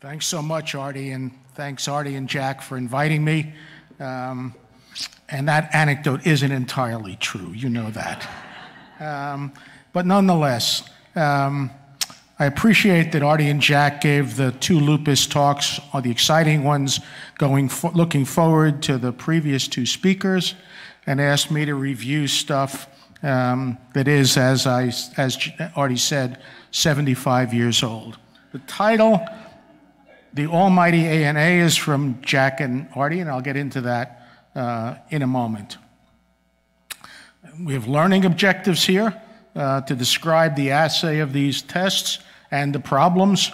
Thanks so much, Artie, and thanks, Artie and Jack, for inviting me. Um, and that anecdote isn't entirely true, you know that. Um, but nonetheless, um, I appreciate that Artie and Jack gave the two lupus talks, or the exciting ones, going fo looking forward to the previous two speakers, and asked me to review stuff um, that is, as I, as Artie said, 75 years old. The title, The Almighty ANA, is from Jack and Artie, and I'll get into that uh, in a moment. We have learning objectives here uh, to describe the assay of these tests and the problems,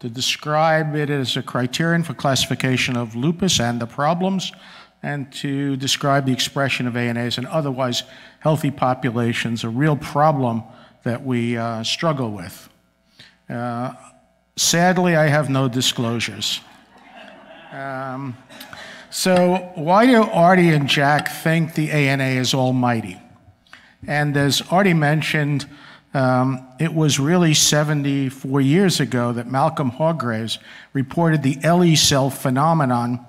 to describe it as a criterion for classification of lupus and the problems, and to describe the expression of ANAs in otherwise healthy populations, a real problem that we uh, struggle with. Uh, sadly, I have no disclosures. Um, so, why do Artie and Jack think the ANA is almighty? And as Artie mentioned, um, it was really 74 years ago that Malcolm Hargraves reported the LE cell phenomenon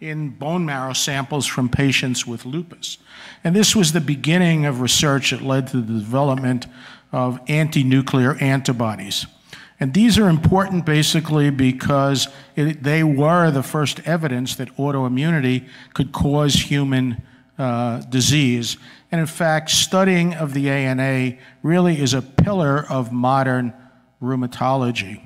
in bone marrow samples from patients with lupus. And this was the beginning of research that led to the development of anti nuclear antibodies. And these are important basically because it, they were the first evidence that autoimmunity could cause human uh, disease. And in fact, studying of the ANA really is a pillar of modern rheumatology.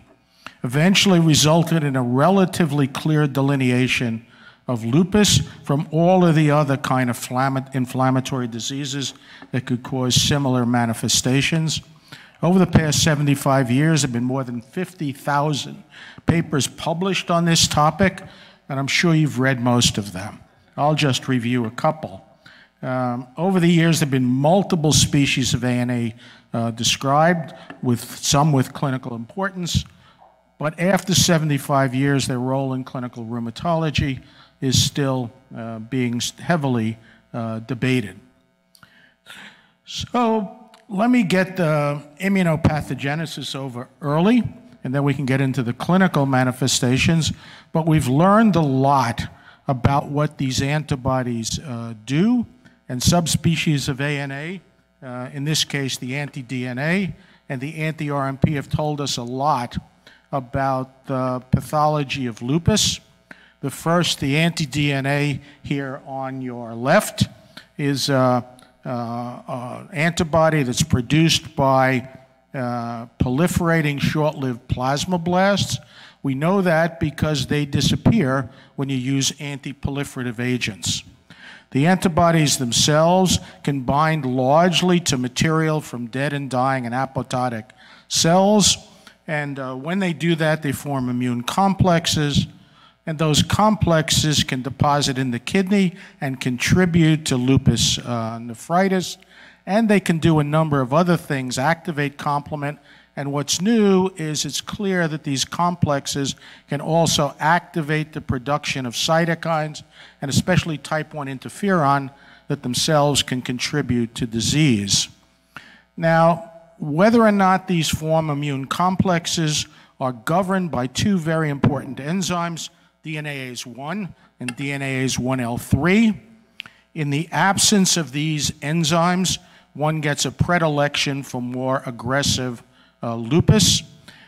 Eventually resulted in a relatively clear delineation of lupus from all of the other kind of inflammatory diseases that could cause similar manifestations. Over the past 75 years, there have been more than 50,000 papers published on this topic, and I'm sure you've read most of them. I'll just review a couple. Um, over the years, there have been multiple species of ANA uh, described, with some with clinical importance. But after 75 years, their role in clinical rheumatology is still uh, being heavily uh, debated. So let me get the immunopathogenesis over early, and then we can get into the clinical manifestations. But we've learned a lot about what these antibodies uh, do and subspecies of ANA, uh, in this case the anti-DNA and the anti-RNP have told us a lot about the pathology of lupus. The first, the anti-DNA here on your left, is uh, antibody that's produced by uh, proliferating short-lived plasmablasts. We know that because they disappear when you use anti-proliferative agents. The antibodies themselves can bind largely to material from dead and dying and apoptotic cells. And uh, when they do that, they form immune complexes. And those complexes can deposit in the kidney and contribute to lupus uh, nephritis. And they can do a number of other things, activate complement and what's new is it's clear that these complexes can also activate the production of cytokines, and especially type 1 interferon, that themselves can contribute to disease. Now, whether or not these form immune complexes are governed by two very important enzymes, DNase 1 and DNase 1L3. In the absence of these enzymes, one gets a predilection for more aggressive uh, lupus.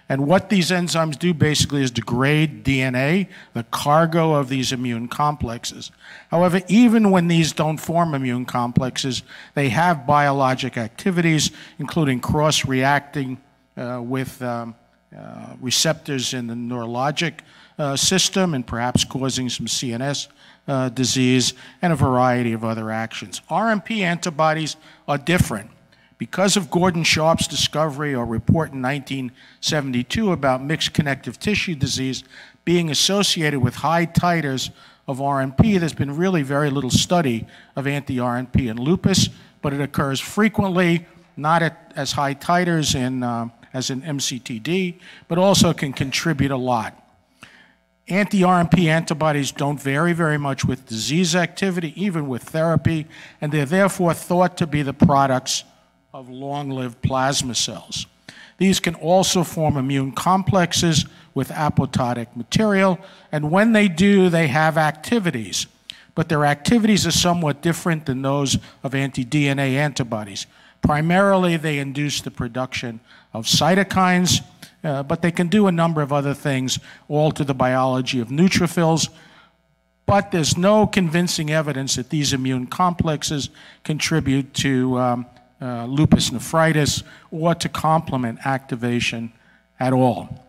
And what these enzymes do basically is degrade DNA, the cargo of these immune complexes. However, even when these don't form immune complexes, they have biologic activities, including cross-reacting uh, with um, uh, receptors in the neurologic uh, system and perhaps causing some CNS uh, disease and a variety of other actions. RNP antibodies are different. Because of Gordon Sharp's discovery or report in 1972 about mixed connective tissue disease being associated with high titers of RNP, there's been really very little study of anti-RNP in lupus, but it occurs frequently, not at as high titers in, uh, as in MCTD, but also can contribute a lot. Anti-RNP antibodies don't vary very much with disease activity, even with therapy, and they're therefore thought to be the products of long-lived plasma cells. These can also form immune complexes with apoptotic material. And when they do, they have activities. But their activities are somewhat different than those of anti DNA antibodies. Primarily, they induce the production of cytokines, uh, but they can do a number of other things, alter the biology of neutrophils. But there's no convincing evidence that these immune complexes contribute to um, uh, lupus nephritis or to complement activation at all.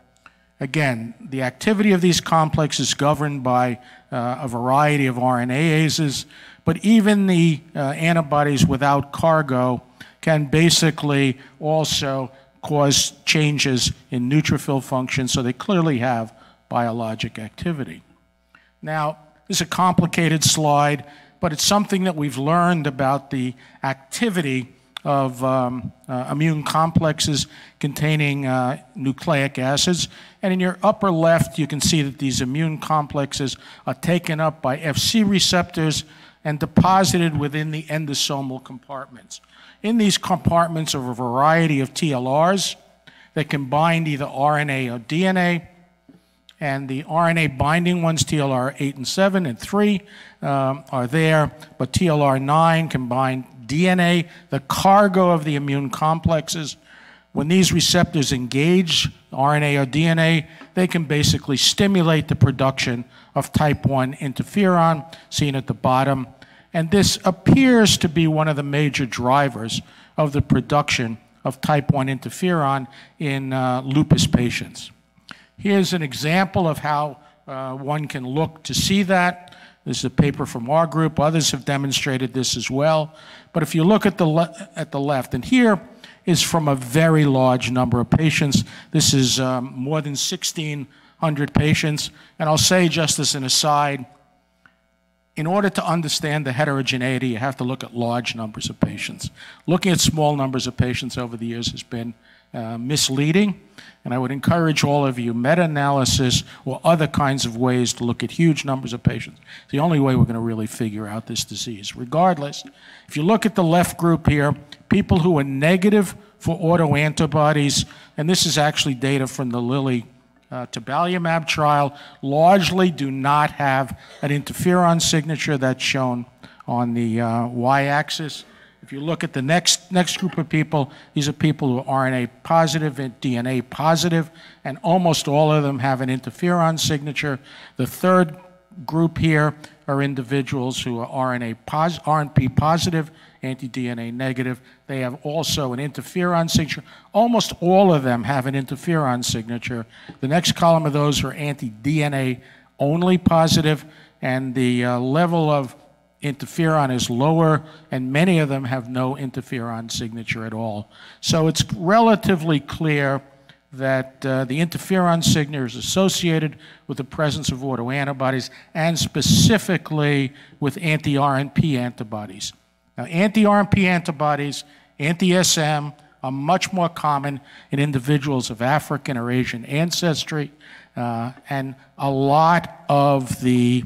Again, the activity of these complexes is governed by uh, a variety of RNases, but even the uh, antibodies without cargo can basically also cause changes in neutrophil function, so they clearly have biologic activity. Now, this is a complicated slide, but it's something that we've learned about the activity of um, uh, immune complexes containing uh, nucleic acids. And in your upper left, you can see that these immune complexes are taken up by FC receptors and deposited within the endosomal compartments. In these compartments are a variety of TLRs that can bind either RNA or DNA. And the RNA binding ones, TLR 8 and 7 and 3, um, are there, but TLR 9 can bind DNA, the cargo of the immune complexes. When these receptors engage RNA or DNA, they can basically stimulate the production of type 1 interferon, seen at the bottom. And this appears to be one of the major drivers of the production of type 1 interferon in uh, lupus patients. Here's an example of how uh, one can look to see that. This is a paper from our group. Others have demonstrated this as well. But if you look at the, at the left, and here is from a very large number of patients. This is um, more than 1,600 patients. And I'll say, just as an aside, in order to understand the heterogeneity, you have to look at large numbers of patients. Looking at small numbers of patients over the years has been uh, misleading. And I would encourage all of you, meta-analysis or other kinds of ways to look at huge numbers of patients. It's the only way we're going to really figure out this disease. Regardless, if you look at the left group here, people who are negative for autoantibodies, and this is actually data from the Lilly uh, trial, largely do not have an interferon signature that's shown on the uh, y-axis. If you look at the next, next group of people, these are people who are RNA positive and DNA positive, and almost all of them have an interferon signature. The third group here are individuals who are RNA pos RNP positive, anti-DNA negative. They have also an interferon signature. Almost all of them have an interferon signature. The next column of those are anti-DNA only positive, and the uh, level of interferon is lower, and many of them have no interferon signature at all. So it's relatively clear that uh, the interferon signature is associated with the presence of autoantibodies and specifically with anti-RNP antibodies. Now, anti-RNP antibodies, anti-SM, are much more common in individuals of African or Asian ancestry, uh, and a lot of the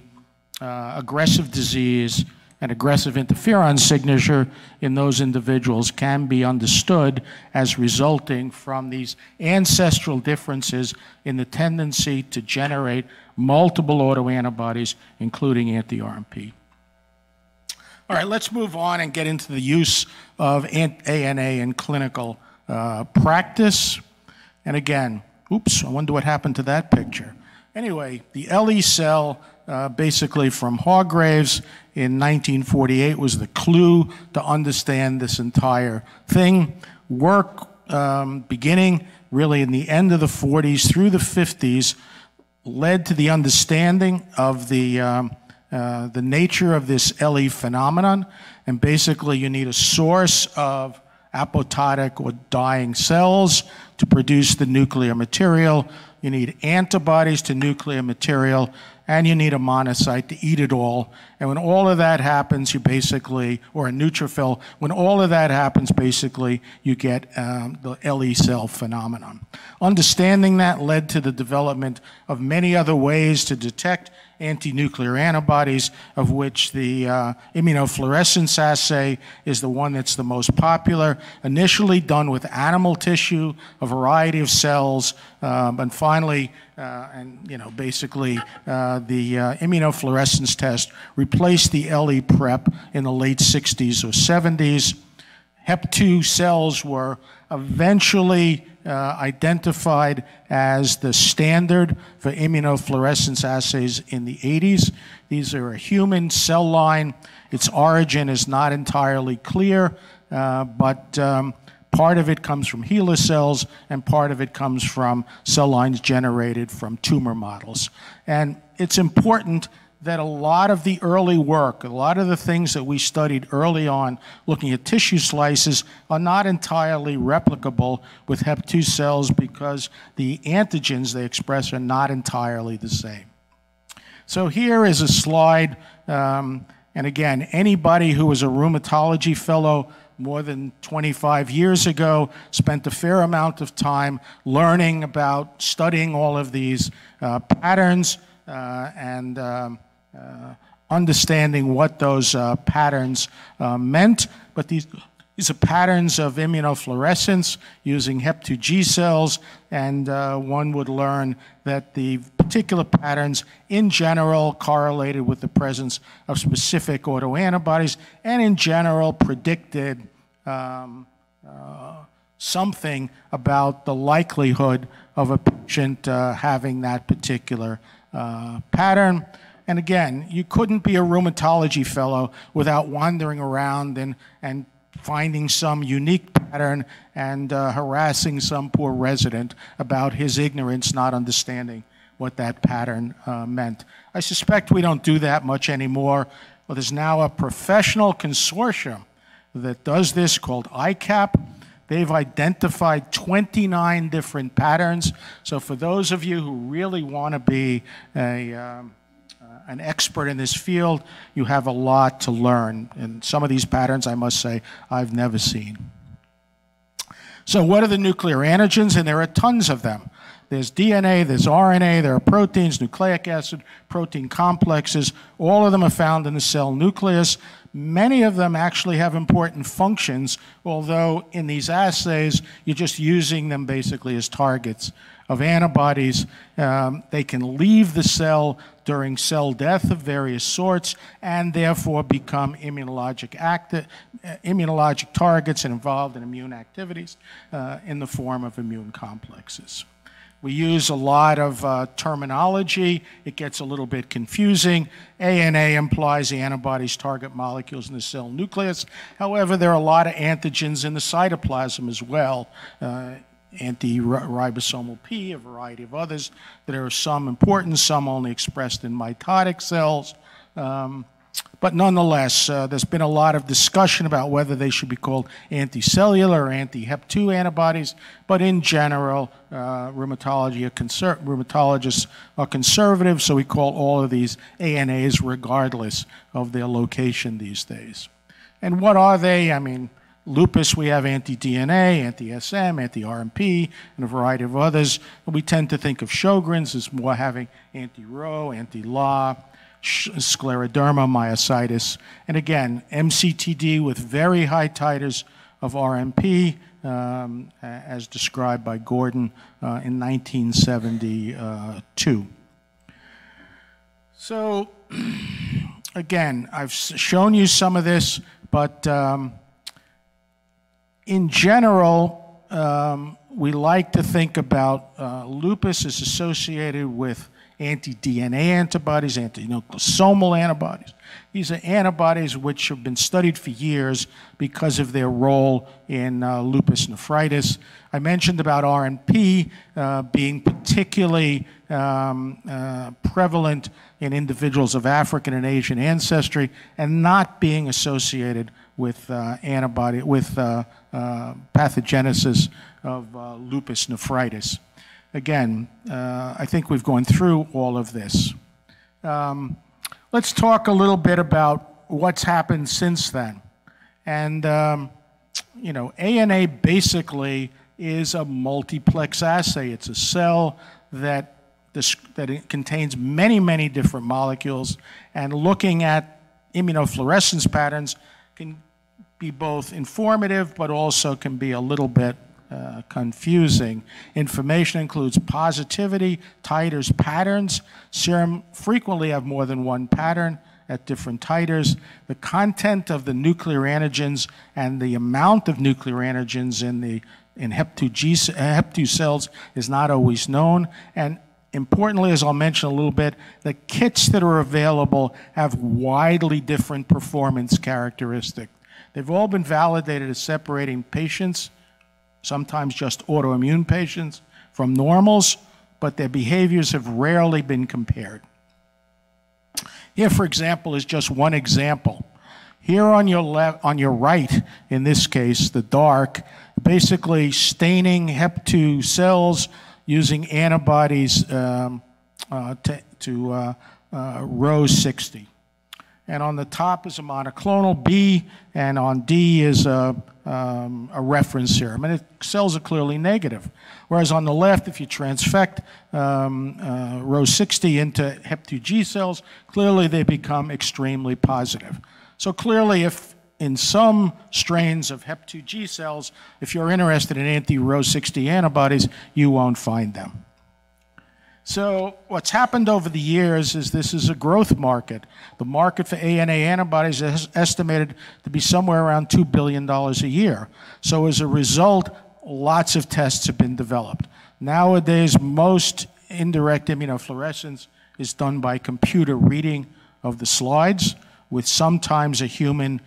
uh, aggressive disease and aggressive interferon signature in those individuals can be understood as resulting from these ancestral differences in the tendency to generate multiple autoantibodies, including anti-RNP. All right, let's move on and get into the use of ANA in clinical uh, practice. And again, oops, I wonder what happened to that picture. Anyway, the LE cell uh, basically from Hargraves in 1948 was the clue to understand this entire thing. Work um, beginning really in the end of the 40s through the 50s led to the understanding of the, um, uh, the nature of this LE phenomenon. And basically, you need a source of apoptotic or dying cells to produce the nuclear material. You need antibodies to nuclear material and you need a monocyte to eat it all And when all of that happens, you basically, or a neutrophil, when all of that happens, basically, you get um, the LE cell phenomenon. Understanding that led to the development of many other ways to detect anti-nuclear antibodies, of which the uh, immunofluorescence assay is the one that's the most popular, initially done with animal tissue, a variety of cells, um, and finally, uh, and you know, basically, uh, the uh, immunofluorescence test replaced the LE prep in the late 60s or 70s. HEP2 cells were eventually uh, identified as the standard for immunofluorescence assays in the 80s. These are a human cell line. Its origin is not entirely clear, uh, but um, part of it comes from HeLa cells and part of it comes from cell lines generated from tumor models. And it's important that a lot of the early work, a lot of the things that we studied early on looking at tissue slices are not entirely replicable with HEP2 cells because the antigens they express are not entirely the same. So here is a slide, um, and again, anybody who was a rheumatology fellow more than 25 years ago, spent a fair amount of time learning about studying all of these uh, patterns uh, and um, understanding what those uh, patterns uh, meant, but these, these are patterns of immunofluorescence using HEP2G cells, and uh, one would learn that the particular patterns in general correlated with the presence of specific autoantibodies and in general predicted um, uh, something about the likelihood of a patient uh, having that particular pattern. And again, you couldn't be a rheumatology fellow without wandering around and, and finding some unique pattern and uh, harassing some poor resident about his ignorance, not understanding what that pattern uh, meant. I suspect we don't do that much anymore. Well, there's now a professional consortium that does this called ICAP. They've identified 29 different patterns. So for those of you who really want to be a um, an expert in this field, you have a lot to learn. And some of these patterns, I must say, I've never seen. So what are the nuclear antigens? And there are tons of them. There's DNA, there's RNA, there are proteins, nucleic acid, protein complexes. All of them are found in the cell nucleus. Many of them actually have important functions, although in these assays, you're just using them basically as targets of antibodies. Um, they can leave the cell during cell death of various sorts and therefore become immunologic, uh, immunologic targets and involved in immune activities uh, in the form of immune complexes. We use a lot of uh, terminology. It gets a little bit confusing. ANA implies the antibodies target molecules in the cell nucleus. However, there are a lot of antigens in the cytoplasm as well. Uh, anti-ribosomal P, a variety of others. There are some important, some only expressed in mitotic cells. Um, but nonetheless, uh, there's been a lot of discussion about whether they should be called anticellular or anti-HEP2 antibodies. But in general, uh, rheumatology are rheumatologists are conservative, so we call all of these ANAs regardless of their location these days. And what are they? I mean, Lupus, we have anti-DNA, anti-SM, anti-RNP, and a variety of others. We tend to think of Sjogren's as more having anti-Ro, anti-La, scleroderma, myositis. And again, MCTD with very high titers of RNP, um, as described by Gordon uh, in 1972. So, again, I've shown you some of this, but um, in general, um, we like to think about uh, lupus is associated with anti-DNA antibodies, anti-nucleosomal antibodies. These are antibodies which have been studied for years because of their role in uh, lupus nephritis. I mentioned about RNP uh, being particularly um, uh, prevalent in individuals of African and Asian ancestry and not being associated with uh, antibody, with uh, uh, pathogenesis of lupus nephritis. Again, I think we've gone through all of this. Um, let's talk a little bit about what's happened since then. And, um, you know, ANA basically is a multiplex assay. It's a cell that, that contains many, many different molecules, and looking at immunofluorescence patterns can be both informative but also can be a little bit uh, confusing. Information includes positivity, titers, patterns. Serum frequently have more than one pattern at different titers. The content of the nuclear antigens and the amount of nuclear antigens in the in HEP2G, HEP2 cells is not always known. And importantly, as I'll mention a little bit, the kits that are available have widely different performance characteristics. They've all been validated as separating patients, sometimes just autoimmune patients, from normals, but their behaviors have rarely been compared. Here, for example, is just one example. Here on your left, on your right, in this case, the dark, basically staining HEP2 cells using antibodies um, uh, to, to uh, uh, Ro 60. And on the top is a monoclonal B, and on D is a, um, a reference serum. And it, cells are clearly negative. Whereas on the left, if you transfect um, uh, Ro 60 into HEP2G cells, clearly they become extremely positive. So clearly, if in some strains of HEP2G cells, if you're interested in anti-Ro 60 antibodies, you won't find them. So what's happened over the years is this is a growth market. The market for ANA antibodies is estimated to be somewhere around $2 billion a year. So as a result, lots of tests have been developed. Nowadays, most indirect immunofluorescence is done by computer reading of the slides with sometimes a human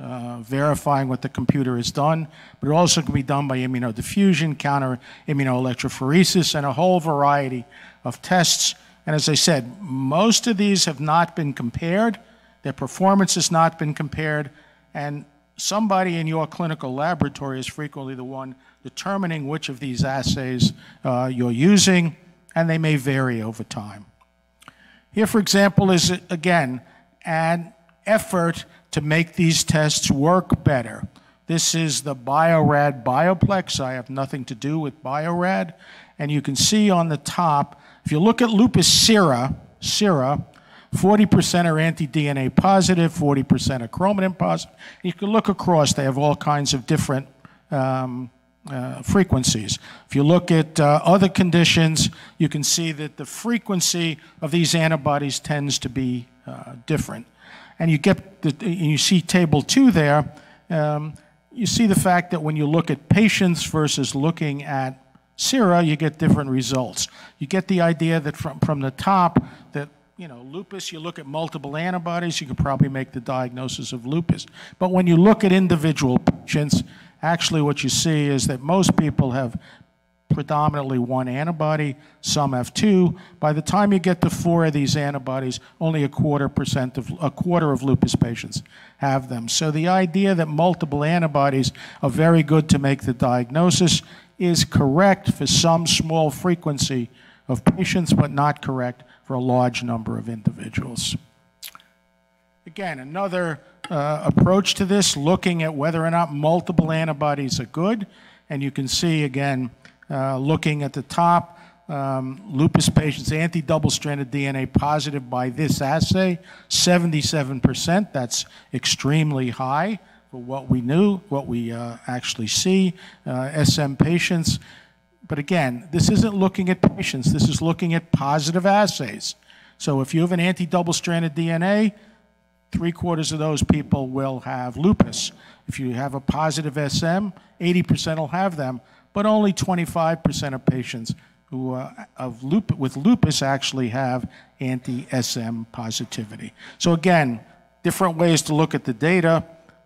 uh, verifying what the computer has done, but it also can be done by immunodiffusion, counter immunoelectrophoresis, and a whole variety of tests. And as I said, most of these have not been compared. Their performance has not been compared. And somebody in your clinical laboratory is frequently the one determining which of these assays uh, you're using, and they may vary over time. Here, for example, is, again, an effort to make these tests work better. This is the Bio-Rad Bioplex. I have nothing to do with Bio-Rad. And you can see on the top, if you look at lupus sera, sera, 40% are anti-DNA positive, 40% are chromatin positive. You can look across, they have all kinds of different um, uh, frequencies. If you look at uh, other conditions, you can see that the frequency of these antibodies tends to be uh, different and you get the, you see table two there, um, you see the fact that when you look at patients versus looking at sera, you get different results. You get the idea that from, from the top that you know, lupus, you look at multiple antibodies, you can probably make the diagnosis of lupus. But when you look at individual patients, actually what you see is that most people have predominantly one antibody, some have two. By the time you get to four of these antibodies, only a quarter percent of a quarter of lupus patients have them. So the idea that multiple antibodies are very good to make the diagnosis is correct for some small frequency of patients, but not correct for a large number of individuals. Again, another uh, approach to this, looking at whether or not multiple antibodies are good. And you can see, again, uh, looking at the top, um, lupus patients, anti-double-stranded DNA positive by this assay, 77%. That's extremely high for what we knew, what we uh, actually see. Uh, SM patients, but again, this isn't looking at patients. This is looking at positive assays. So if you have an anti-double-stranded DNA, three quarters of those people will have lupus. If you have a positive SM, 80% will have them but only 25% of patients who uh, of lup with lupus actually have anti-SM positivity. So again, different ways to look at the data,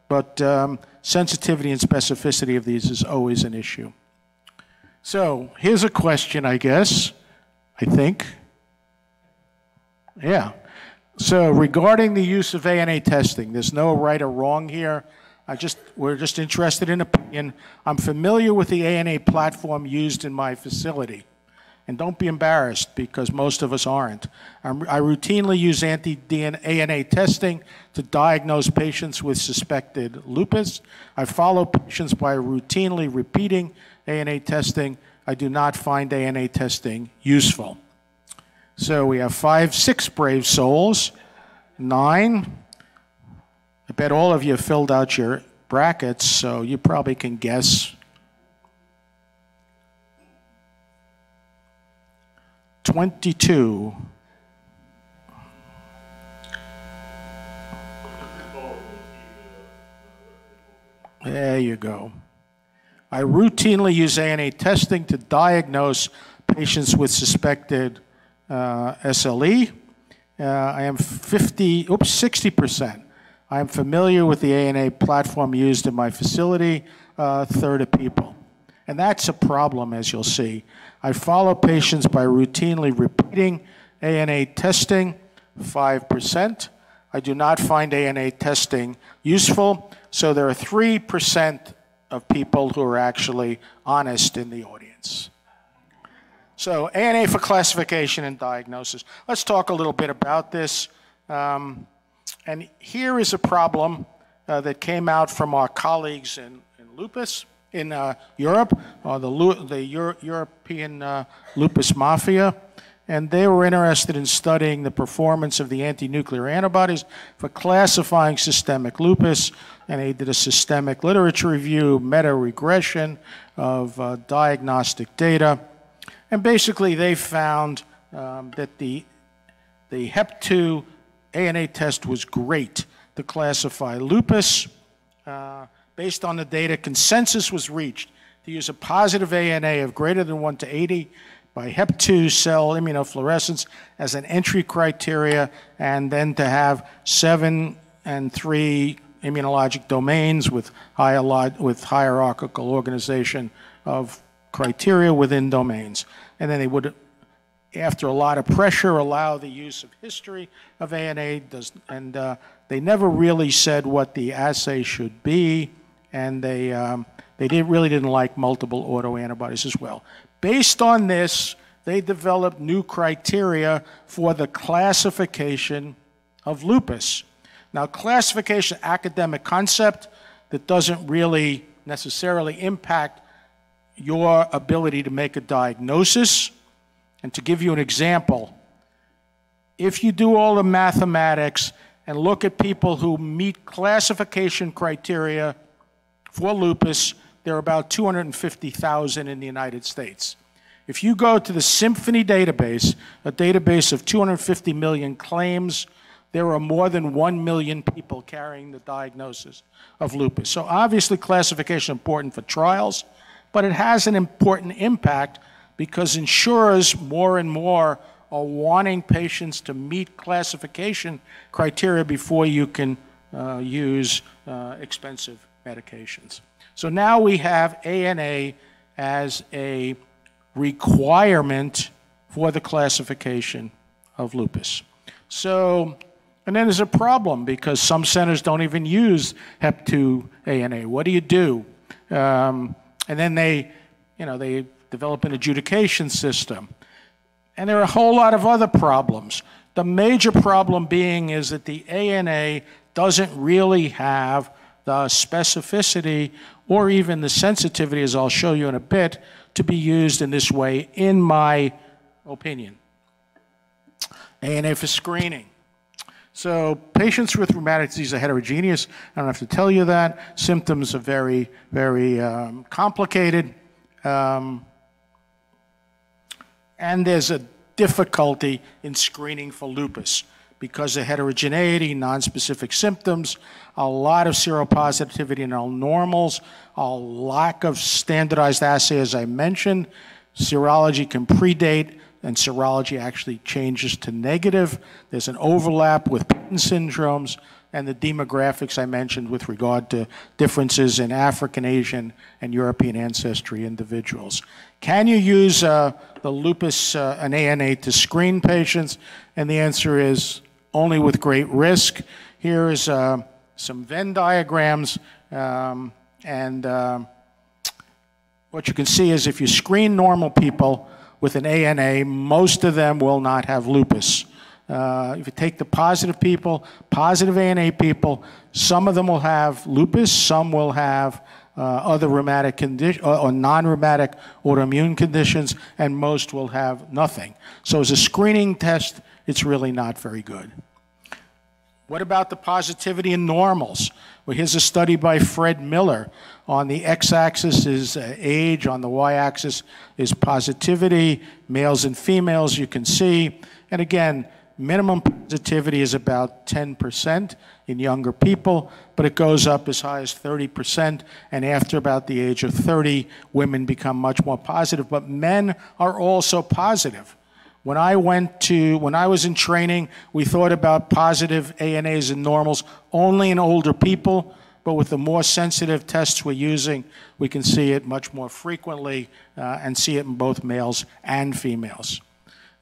but um, sensitivity and specificity of these is always an issue. So here's a question, I guess, I think. Yeah. So regarding the use of ANA testing, there's no right or wrong here. I just, we're just interested in opinion. I'm familiar with the ANA platform used in my facility. And don't be embarrassed because most of us aren't. I'm, i routinely use anti-ANA testing to diagnose patients with suspected lupus. I follow patients by routinely repeating ANA testing. I do not find ANA testing useful. So we have five, six brave souls, nine. I bet all of you filled out your brackets, so you probably can guess. 22. There you go. I routinely use ANA testing to diagnose patients with suspected uh, SLE. Uh, I am 50, oops, 60%. I am familiar with the ANA platform used in my facility, uh, third of people. And that's a problem, as you'll see. I follow patients by routinely repeating ANA testing, 5%. I do not find ANA testing useful, so there are 3% of people who are actually honest in the audience. So ANA for classification and diagnosis. Let's talk a little bit about this. Um, and here is a problem uh, that came out from our colleagues in, in lupus in uh, Europe, uh, the, the Euro European uh, lupus mafia. And they were interested in studying the performance of the anti-nuclear antibodies for classifying systemic lupus. And they did a systemic literature review, meta-regression of uh, diagnostic data. And basically, they found um, that the, the HEP2 ANA test was great to classify lupus. Uh, based on the data, consensus was reached to use a positive ANA of greater than 1 to 80 by HEP2 cell immunofluorescence as an entry criteria, and then to have seven and three immunologic domains with, with hierarchical organization of criteria within domains. And then they would, after a lot of pressure, allow the use of history of ANA. Does, and uh, they never really said what the assay should be, and they, um, they did, really didn't like multiple autoantibodies as well. Based on this, they developed new criteria for the classification of lupus. Now, classification, academic concept that doesn't really necessarily impact your ability to make a diagnosis. And to give you an example, if you do all the mathematics and look at people who meet classification criteria for lupus, there are about 250,000 in the United States. If you go to the Symphony database, a database of 250 million claims, there are more than 1 million people carrying the diagnosis of lupus. So obviously classification is important for trials, but it has an important impact because insurers more and more are wanting patients to meet classification criteria before you can uh, use uh, expensive medications. So now we have ANA as a requirement for the classification of lupus. So, and then there's a problem because some centers don't even use HEP2 ANA. What do you do? Um, and then they, you know, they develop an adjudication system. And there are a whole lot of other problems. The major problem being is that the ANA doesn't really have the specificity or even the sensitivity, as I'll show you in a bit, to be used in this way, in my opinion. ANA for screening. So patients with rheumatic disease are heterogeneous. I don't have to tell you that. Symptoms are very, very um, complicated. Um, and there's a difficulty in screening for lupus because of heterogeneity, nonspecific symptoms, a lot of seropositivity in all normals, a lack of standardized assay, as I mentioned. Serology can predate and serology actually changes to negative. There's an overlap with patent syndromes and the demographics I mentioned with regard to differences in African, Asian, and European ancestry individuals. Can you use uh, the lupus uh, an ANA to screen patients? And the answer is only with great risk. Here is uh, some Venn diagrams, um, and uh, what you can see is if you screen normal people, with an ANA, most of them will not have lupus. Uh, if you take the positive people, positive ANA people, some of them will have lupus, some will have uh, other rheumatic condition or, or non-rheumatic autoimmune conditions, and most will have nothing. So as a screening test, it's really not very good. What about the positivity in normals? Well, here's a study by Fred Miller. On the x-axis is uh, age, on the y-axis is positivity, males and females, you can see. And again, minimum positivity is about 10% in younger people, but it goes up as high as 30%. And after about the age of 30, women become much more positive, but men are also positive. When I went to, when I was in training, we thought about positive ANAs and normals only in older people, but with the more sensitive tests we're using, we can see it much more frequently uh, and see it in both males and females.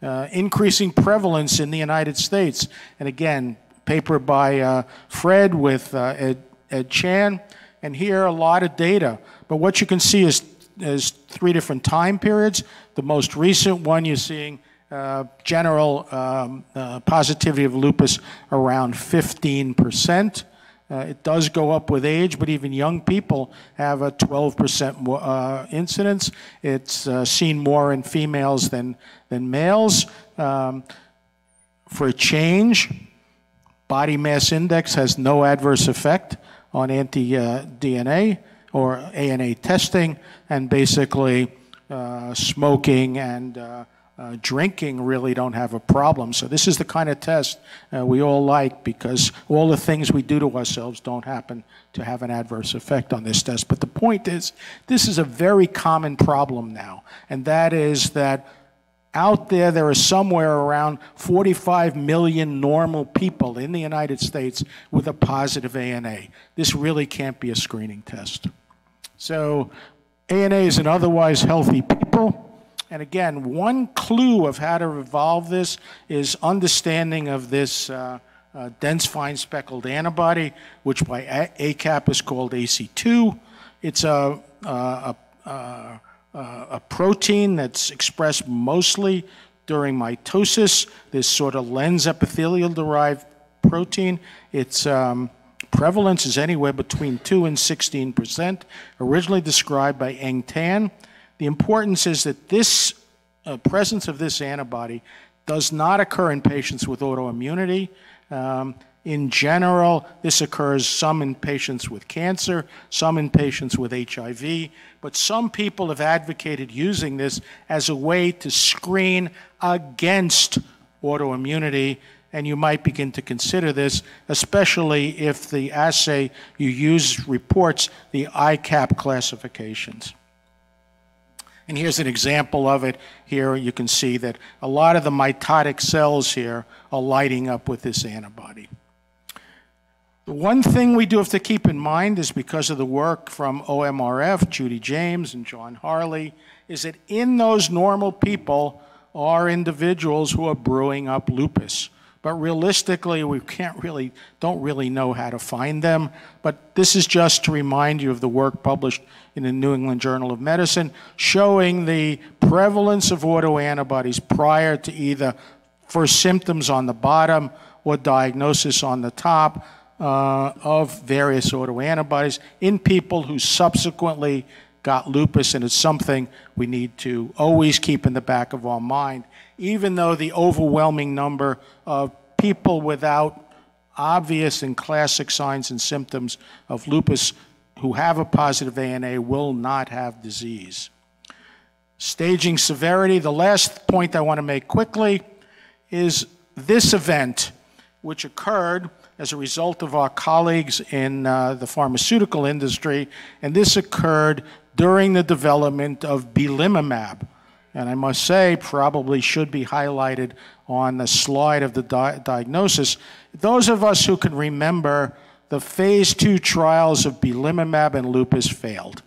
Uh, increasing prevalence in the United States, and again, paper by uh, Fred with uh, Ed, Ed Chan, and here a lot of data. But what you can see is, is three different time periods. The most recent one you're seeing uh, general um, uh, positivity of lupus around 15%. Uh, it does go up with age, but even young people have a 12% uh, incidence. It's uh, seen more in females than, than males. Um, for a change, body mass index has no adverse effect on anti-DNA or ANA testing, and basically smoking and uh, drinking really don't have a problem. So this is the kind of test uh, we all like because all the things we do to ourselves don't happen to have an adverse effect on this test. But the point is, this is a very common problem now, and that is that out there, there are somewhere around 45 million normal people in the United States with a positive ANA. This really can't be a screening test. So ANAs in otherwise healthy people and again, one clue of how to evolve this is understanding of this uh, uh, dense fine speckled antibody, which by ICAP is called AC2. It's a, a, a, a protein that's expressed mostly during mitosis, this sort of lens epithelial derived protein. Its um, prevalence is anywhere between 2 and 16 percent, originally described by Eng Tan. The importance is that this uh, presence of this antibody does not occur in patients with autoimmunity. Um, in general, this occurs some in patients with cancer, some in patients with HIV, but some people have advocated using this as a way to screen against autoimmunity, and you might begin to consider this, especially if the assay you use reports the ICAP classifications. And here's an example of it. Here you can see that a lot of the mitotic cells here are lighting up with this antibody. The one thing we do have to keep in mind is because of the work from OMRF, Judy James and John Harley, is that in those normal people are individuals who are brewing up lupus. But realistically, we can't really, don't really know how to find them. But this is just to remind you of the work published in the New England Journal of Medicine showing the prevalence of autoantibodies prior to either first symptoms on the bottom or diagnosis on the top uh, of various autoantibodies in people who subsequently got lupus, and it's something we need to always keep in the back of our mind even though the overwhelming number of people without obvious and classic signs and symptoms of lupus who have a positive ANA will not have disease. Staging severity, the last point I want to make quickly is this event, which occurred as a result of our colleagues in uh, the pharmaceutical industry, and this occurred during the development of belimumab, and I must say, probably should be highlighted on the slide of the di diagnosis. Those of us who can remember the phase two trials of belimumab and lupus failed.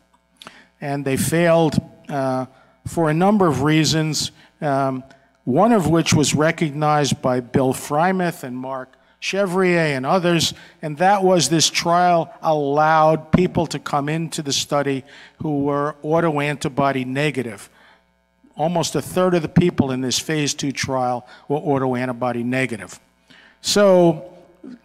And they failed uh, for a number of reasons, um, one of which was recognized by Bill Freimuth and Mark Chevrier and others, and that was this trial allowed people to come into the study who were autoantibody negative almost a third of the people in this phase two trial were autoantibody negative. So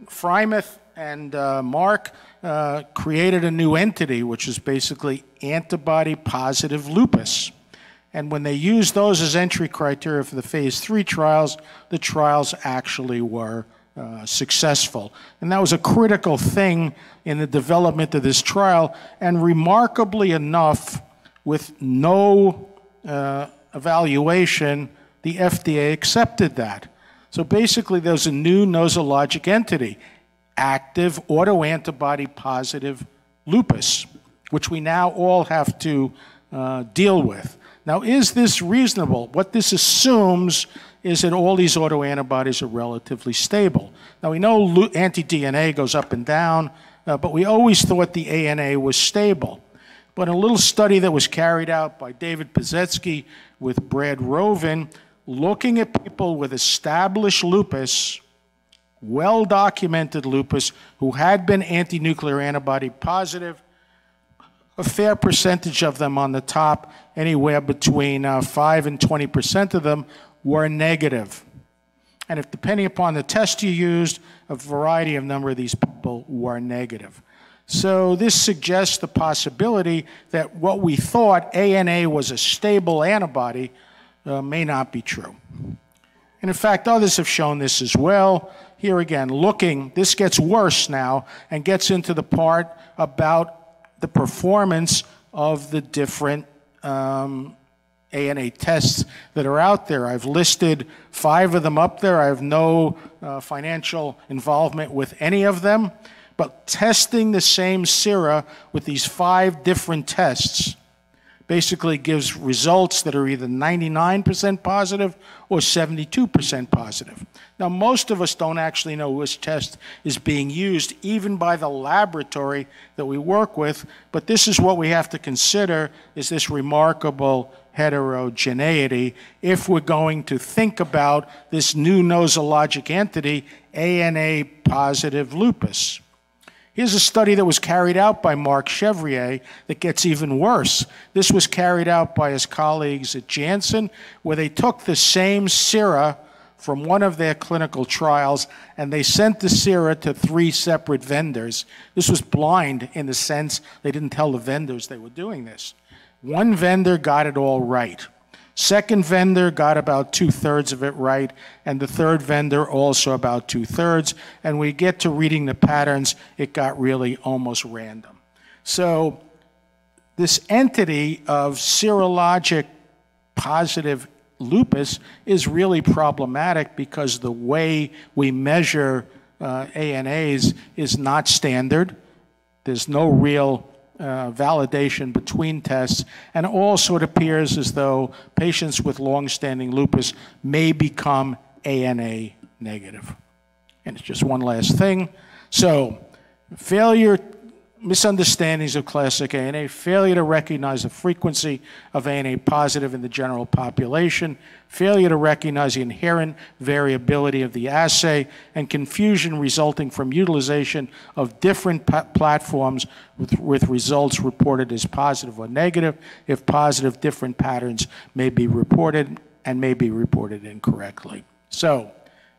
Freimuth and uh, Mark uh, created a new entity, which is basically antibody positive lupus. And when they used those as entry criteria for the phase three trials, the trials actually were uh, successful. And that was a critical thing in the development of this trial. And remarkably enough, with no uh, evaluation, the FDA accepted that. So basically, there's a new nosologic entity, active autoantibody positive lupus, which we now all have to uh, deal with. Now, is this reasonable? What this assumes is that all these autoantibodies are relatively stable. Now, we know anti DNA goes up and down, uh, but we always thought the ANA was stable. But a little study that was carried out by David Pisetsky with Brad Rovin, looking at people with established lupus, well documented lupus, who had been anti nuclear antibody positive, a fair percentage of them on the top, anywhere between uh, 5 and 20% of them, were negative. And if depending upon the test you used, a variety of number of these people were negative. So this suggests the possibility that what we thought ANA was a stable antibody uh, may not be true. And in fact, others have shown this as well. Here again, looking, this gets worse now and gets into the part about the performance of the different um, ANA tests that are out there. I've listed five of them up there. I have no uh, financial involvement with any of them. But testing the same sera with these five different tests basically gives results that are either 99% positive or 72% positive. Now, most of us don't actually know which test is being used, even by the laboratory that we work with, but this is what we have to consider is this remarkable heterogeneity if we're going to think about this new nosologic entity, ANA positive lupus. Here's a study that was carried out by Marc Chevrier that gets even worse. This was carried out by his colleagues at Janssen, where they took the same sera from one of their clinical trials and they sent the sera to three separate vendors. This was blind in the sense they didn't tell the vendors they were doing this. One vendor got it all right. Second vendor got about two thirds of it right, and the third vendor also about two thirds. And we get to reading the patterns, it got really almost random. So, this entity of serologic positive lupus is really problematic because the way we measure uh, ANAs is not standard. There's no real uh, validation between tests, and also it appears as though patients with long-standing lupus may become ANA negative. And it's just one last thing. So failure misunderstandings of classic ANA, failure to recognize the frequency of ANA positive in the general population, failure to recognize the inherent variability of the assay, and confusion resulting from utilization of different platforms with, with results reported as positive or negative. If positive, different patterns may be reported and may be reported incorrectly. So,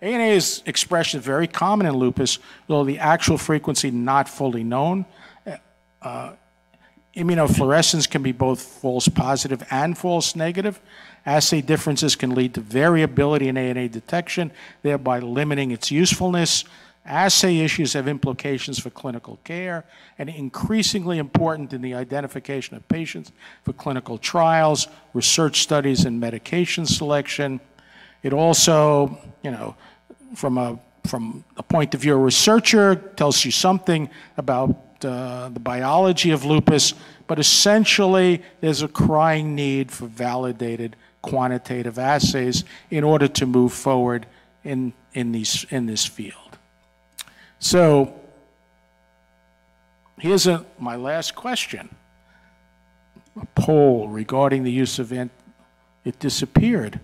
expression is very common in lupus, though the actual frequency not fully known. Uh, immunofluorescence can be both false positive and false negative. Assay differences can lead to variability in ANA detection, thereby limiting its usefulness. Assay issues have implications for clinical care and increasingly important in the identification of patients for clinical trials, research studies, and medication selection. It also, you know, from a from a point of view of a researcher, tells you something about uh, the biology of lupus, but essentially there's a crying need for validated quantitative assays in order to move forward in, in, these, in this field. So here's a, my last question. A poll regarding the use of it disappeared.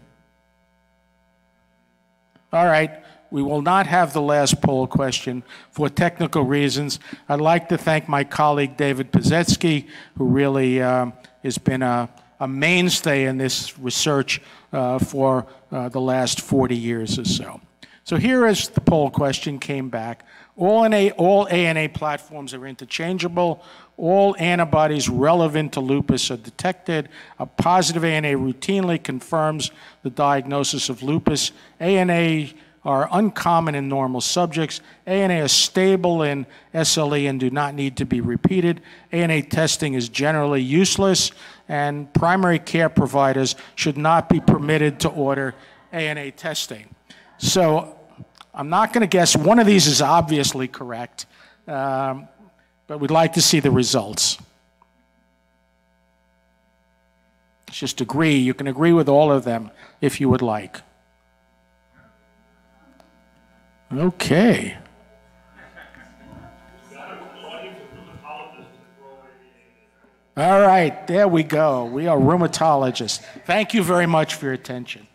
All right, we will not have the last poll question for technical reasons. I'd like to thank my colleague David Pisetsky, who really um, has been a, a mainstay in this research uh, for uh, the last 40 years or so. So here is the poll question came back. All, NA, all ANA platforms are interchangeable. All antibodies relevant to lupus are detected. A positive ANA routinely confirms the diagnosis of lupus. ANA are uncommon in normal subjects. ANA is stable in SLE and do not need to be repeated. ANA testing is generally useless, and primary care providers should not be permitted to order ANA testing. So I'm not going to guess. One of these is obviously correct, um, but we'd like to see the results. Just agree. You can agree with all of them if you would like. Okay. All right, there we go. We are rheumatologists. Thank you very much for your attention.